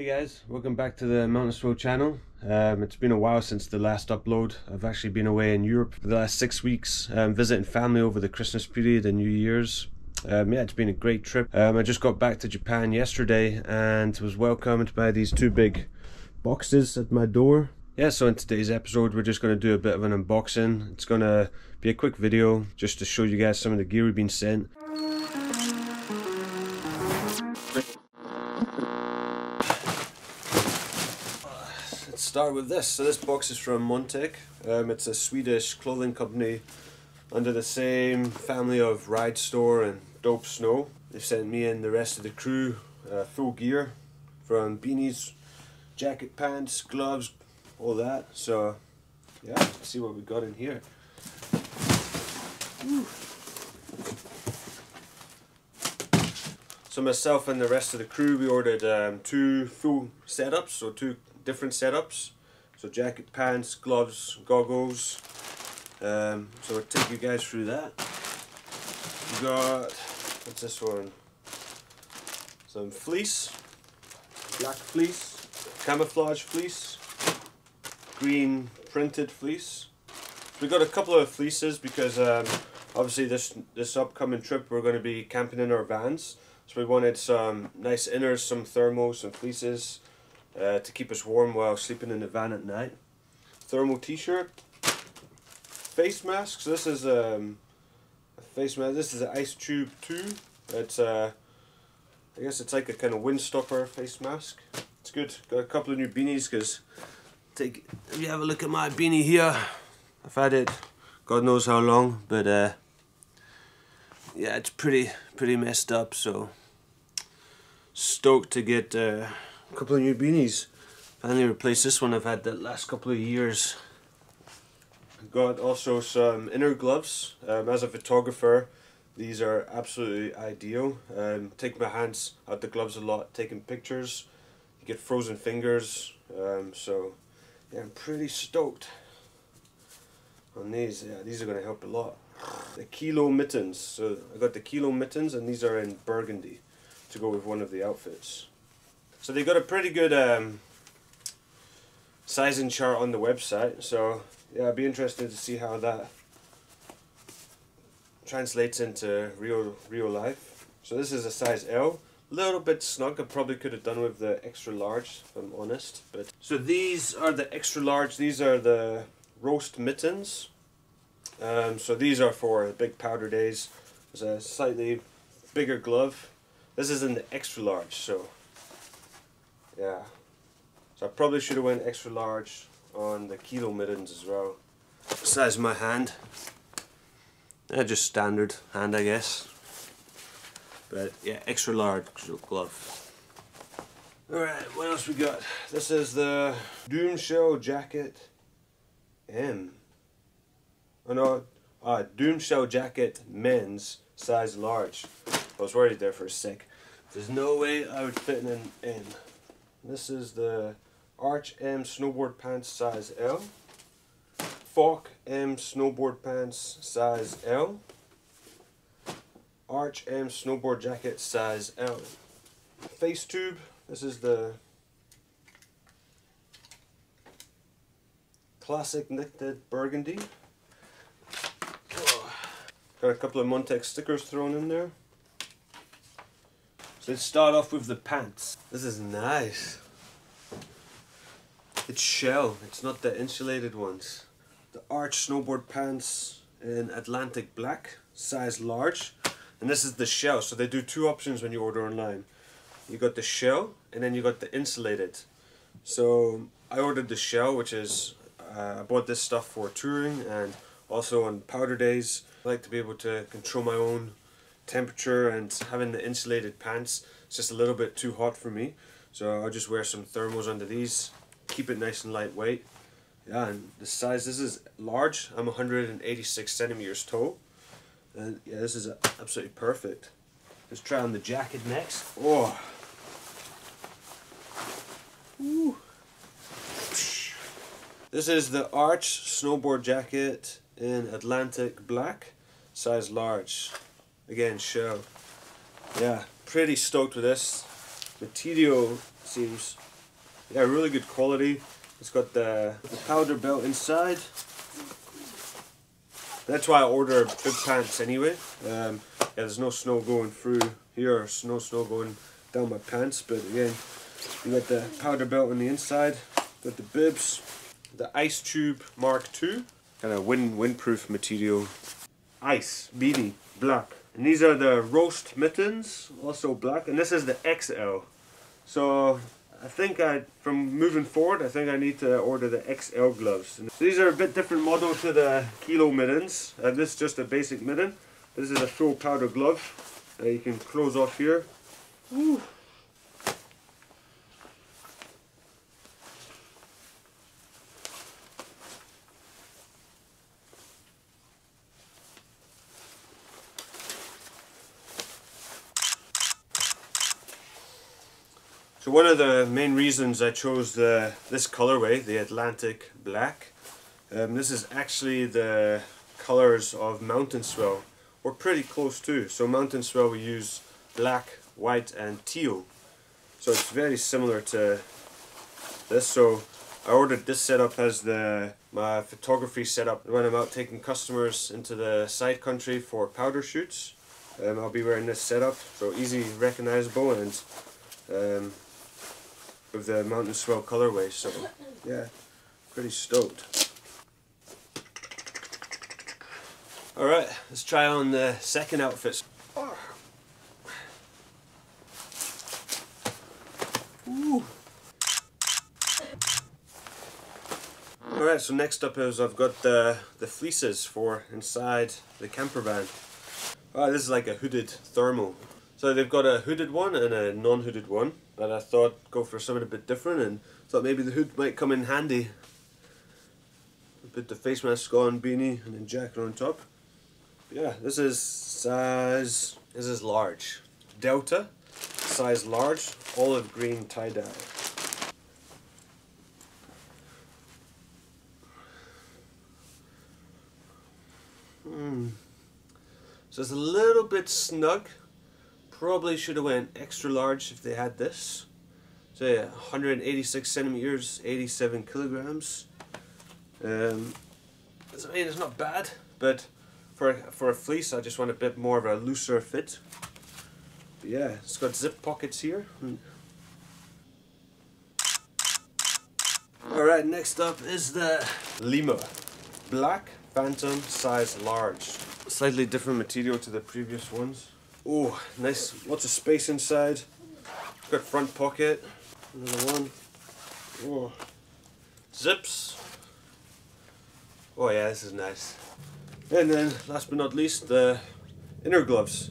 Hey guys, welcome back to the Mountain Swell channel. Um, it's been a while since the last upload. I've actually been away in Europe for the last six weeks, um, visiting family over the Christmas period and New Year's. Um, yeah, it's been a great trip. Um, I just got back to Japan yesterday and was welcomed by these two big boxes at my door. Yeah, so in today's episode, we're just going to do a bit of an unboxing. It's going to be a quick video just to show you guys some of the gear we've been sent. Let's start with this. So this box is from Montec. Um, it's a Swedish clothing company under the same family of Ridestore and Dope Snow. They've sent me and the rest of the crew uh, full gear from beanies, jacket, pants, gloves, all that. So yeah, let's see what we got in here. So myself and the rest of the crew, we ordered um, two full setups, so two different setups. So jacket, pants, gloves, goggles. Um, so I'll take you guys through that. We got, what's this one? Some fleece, black fleece, camouflage fleece, green printed fleece. We got a couple of fleeces because um, obviously this this upcoming trip we're going to be camping in our vans. So we wanted some nice inners, some thermals, some fleeces uh, to keep us warm while sleeping in the van at night. Thermal t-shirt, face mask. So this is um, a face mask. This is an ice tube two. It's uh, I guess it's like a kind of windstopper face mask. It's good. Got a couple of new beanies because take if you have a look at my beanie here, I've had it God knows how long, but uh, yeah, it's pretty pretty messed up. So stoked to get uh, a couple of new beanies. Finally replaced this one I've had the last couple of years. Got also some inner gloves. Um, as a photographer, these are absolutely ideal. Um, take my hands out the gloves a lot, taking pictures. You get frozen fingers. Um, so yeah, I'm pretty stoked on these. Yeah, these are going to help a lot. The Kilo mittens. So I got the Kilo mittens, and these are in burgundy to go with one of the outfits. So they got a pretty good um, sizing chart on the website. So yeah, I'd be interested to see how that translates into real real life. So this is a size L. A little bit snug. I probably could have done with the extra large, if I'm honest. But so these are the extra large. These are the roast mittens. Um, so these are for big powder days. It's a slightly bigger glove. This is in the extra large. So yeah. So I probably should have went extra large on the kilo mittens as well. Size of my hand. Yeah, just standard hand I guess. But yeah, extra large glove. Alright, what else we got? This is the Doom Shell Jacket M. Oh no, uh, Doom Shell Jacket Men's size large. I was worried there for a sec. There's no way I would fit in an M. This is the Arch M snowboard pants size L. Fawk M snowboard pants size L. Arch M snowboard jacket size L. Face tube, this is the classic knitted burgundy. Got a couple of Montec stickers thrown in there. Let's start off with the pants. This is nice. It's shell, it's not the insulated ones. The Arch snowboard pants in Atlantic black, size large. And this is the shell, so they do two options when you order online. You got the shell, and then you got the insulated. So I ordered the shell, which is, uh, I bought this stuff for touring and also on powder days. I like to be able to control my own temperature and having the insulated pants it's just a little bit too hot for me. So I'll just wear some thermals under these keep it nice and lightweight. Yeah and the size this is large. I'm 186 centimeters tall. And yeah this is absolutely perfect. Let's try on the jacket next. Oh. Ooh. This is the Arch snowboard jacket in Atlantic black, size large. Again, show. Yeah, pretty stoked with this. Material seems Yeah, really good quality. It's got the, the powder belt inside. That's why I order big pants anyway. Um, yeah, there's no snow going through here, or no snow going down my pants. But again, you got the powder belt on the inside, got the bibs, the Ice Tube Mark II, kind of wind windproof material. Ice beanie, black. And these are the roast mittens, also black. And this is the XL. So I think I, from moving forward, I think I need to order the XL gloves. And these are a bit different model to the kilo mittens. Uh, this is just a basic mitten. This is a full powder glove. Uh, you can close off here. Woo. One of the main reasons I chose the this colorway, the Atlantic Black, um, this is actually the colors of Mountain Swell. We're pretty close to. So Mountain Swell we use black, white and teal. So it's very similar to this. So I ordered this setup as the my photography setup when I'm out taking customers into the side country for powder shoots. Um, I'll be wearing this setup, so easy recognizable and um, with the Mountain Swell colorway, so yeah, pretty stoked. Alright, let's try on the second outfit. Alright, so next up is I've got the, the fleeces for inside the camper van. Oh, this is like a hooded thermal. So they've got a hooded one and a non-hooded one, but I thought go for something a bit different and thought maybe the hood might come in handy. Put the face mask on, beanie, and then jacket on top. Yeah, this is size, this is large. Delta, size large, olive green tie-dye. Hmm. So it's a little bit snug Probably should have went extra large if they had this. So yeah, 186 centimeters, 87 kilograms. Um, I mean, it's not bad, but for for a fleece, I just want a bit more of a looser fit. But yeah, it's got zip pockets here. Alright, next up is the Lima Black Phantom size large. Slightly different material to the previous ones. Oh, nice, lots of space inside. Got front pocket, another one. Oh, zips. Oh yeah, this is nice. And then, last but not least, the inner gloves.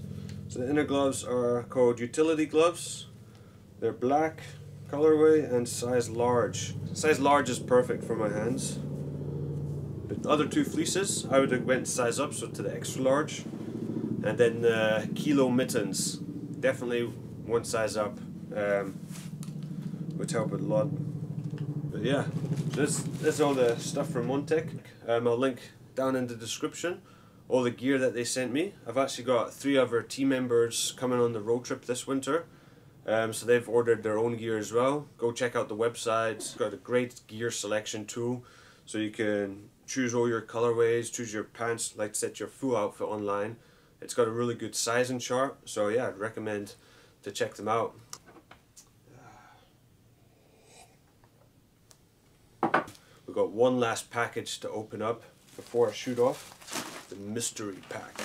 So the inner gloves are called utility gloves. They're black colorway and size large. Size large is perfect for my hands. The other two fleeces, I would have went size up, so to the extra large. And then uh, kilo mittens, definitely one size up, um, would help a lot. But yeah, this, this is all the stuff from Montec. Um, I'll link down in the description all the gear that they sent me. I've actually got three our team members coming on the road trip this winter. Um, so they've ordered their own gear as well. Go check out the website. It's got a great gear selection tool. So you can choose all your colorways, choose your pants, like set your full outfit online. It's got a really good sizing chart, so yeah, I'd recommend to check them out. We've got one last package to open up before I shoot off, the mystery pack.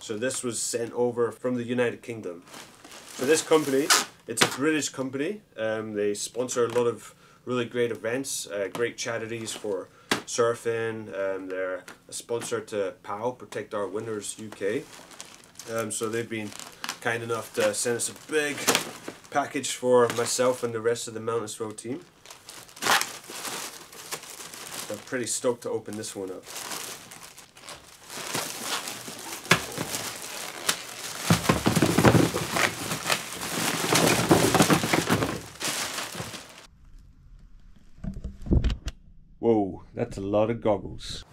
So this was sent over from the United Kingdom. So this company, it's a British company. Um, they sponsor a lot of really great events, uh, great charities for surfing. Um, they're a sponsor to POW, Protect Our Winters UK. Um, so they've been kind enough to send us a big package for myself and the rest of the Mountain Swell team. I'm pretty stoked to open this one up. That's a lot of goggles.